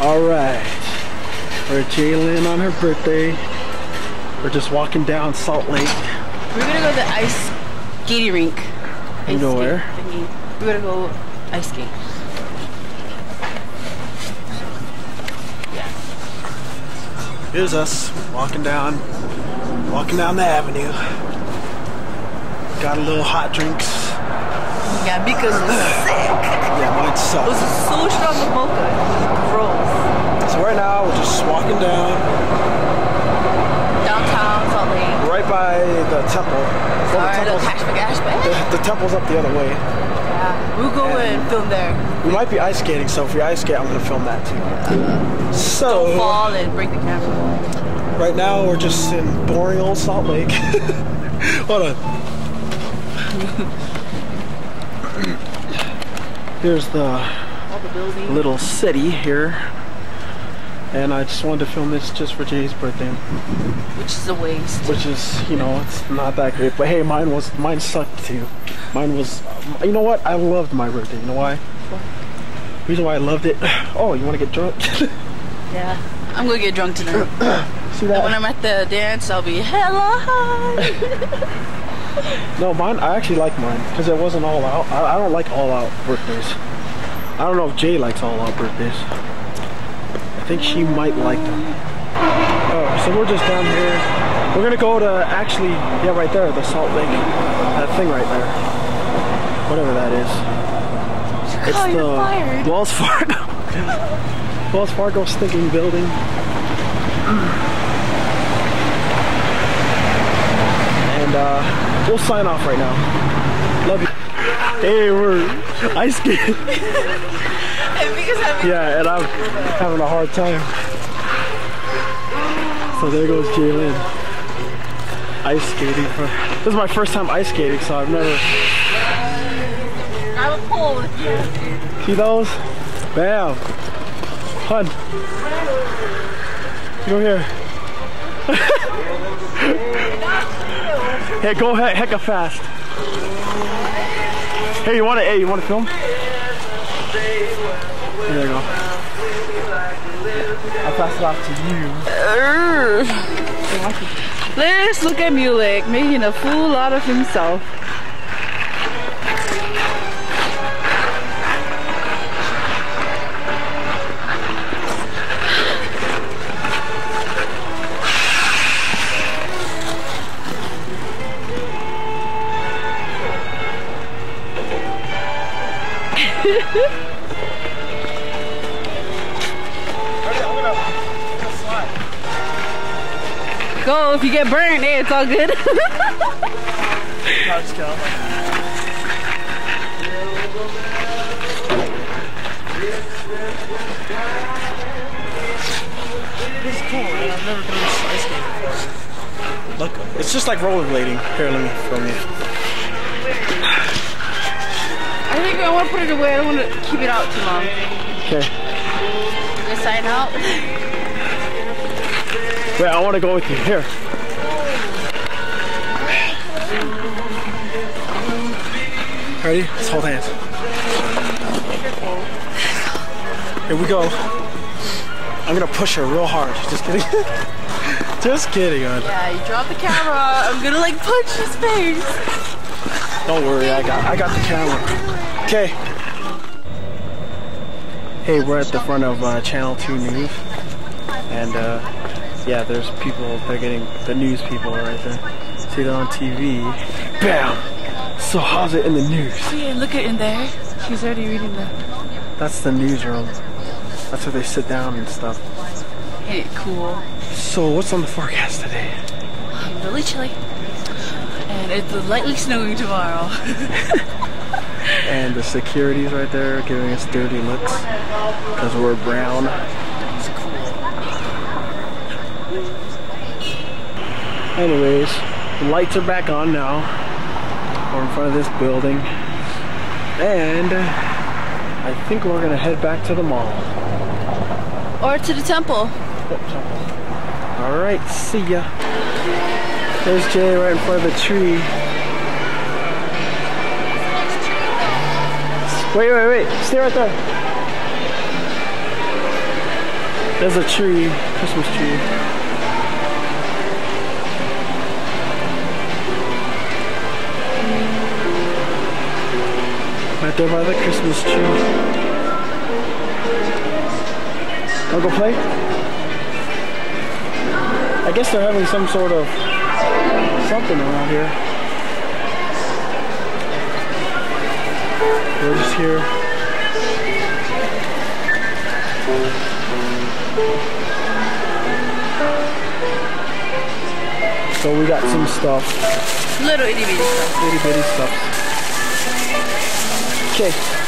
All right. We're at JayLynn on her birthday. We're just walking down Salt Lake. We're gonna go to the ice skating rink. You know where? thingy. We're gonna go ice skate. Here's us walking down, walking down the avenue. Got a little hot drinks. Yeah, because it was sick. Yeah, mine It was so strong with mocha. Gross. So right now we're just walking down Downtown Salt Lake. right by the temple. Well, the, temple's, cash for cash back. the, the temple's up the other way. Yeah. We'll go and film there. We might be ice skating, so if we ice skate, I'm gonna film that too. So Fall and break the camera. right now we're just in boring old Salt Lake. Hold on. Here's the little city here. And I just wanted to film this just for Jay's birthday, Which is a waste. which is, you know, it's not that great. But hey, mine was, mine sucked too. Mine was, you know what? I loved my birthday. You know why? Reason why I loved it. Oh, you want to get drunk? Yeah. I'm gonna get drunk tonight. See And when? I'm at the dance, I'll be hella high. No, mine. I actually like mine because it wasn't all out. I, I don't like all out birthdays. I don't know if Jay likes all out birthdays. I think she might like them. Oh, so we're just down here. We're gonna go to actually, yeah, right there, the Salt Lake, that thing right there, whatever that is. It's Oh, the fired. Wells Fargo. Wells Fargo stinking building. And uh, we'll sign off right now. Love you. Hey, we're ice skating. And because I'm Yeah, and I'm having a hard time. So there goes JayLynn. Ice skating. For, this is my first time ice skating, so I've never. I'm a pole with you. See those? Bam. Hun. Go here. hey, go ahead, hecka fast. Hey, you want to? Hey, you want to film? Go. I'll pass it off to you. Let's look at Mulek making a fool out of himself. Go if you get burned, hey, it's all good. This is cool, man. I've never done this ice skating before. Look, it's just like rollerblading. Here, let me film you. I think I want to put it away. I don't want to keep it out too long. Okay. You sign out. Wait, I want to go with you. Here. Ready? Let's hold hands. Here we go. I'm gonna push her real hard. Just kidding. Just kidding, hon. Yeah, you drop the camera. I'm gonna like punch his face. Don't worry, I got I got the camera. Okay. Hey, we're at the front of uh, Channel 2 News. And uh, yeah, there's people, they're getting the news people right there. See, they're on TV. Bam! So how's it in the news? See, look at in there. She's already reading the. That's the newsroom. That's where they sit down and stuff. Hey, cool. So what's on the forecast today? Really chilly. And it's lightly snowing tomorrow. And the security's right there giving us dirty looks because we're brown. It's cool. Anyways, the lights are back on now. We're in front of this building. And I think we're gonna head back to the mall. Or to the temple. Alright, see ya. There's Jay right in front of the tree. Wait, wait, wait. Stay right there. There's a tree, Christmas tree. Right there by the Christmas tree. Wanna go play? I guess they're having some sort of something around here. We're just here. So we got some stuff, Little itty bitty stuff. itty bitty stuff. Okay,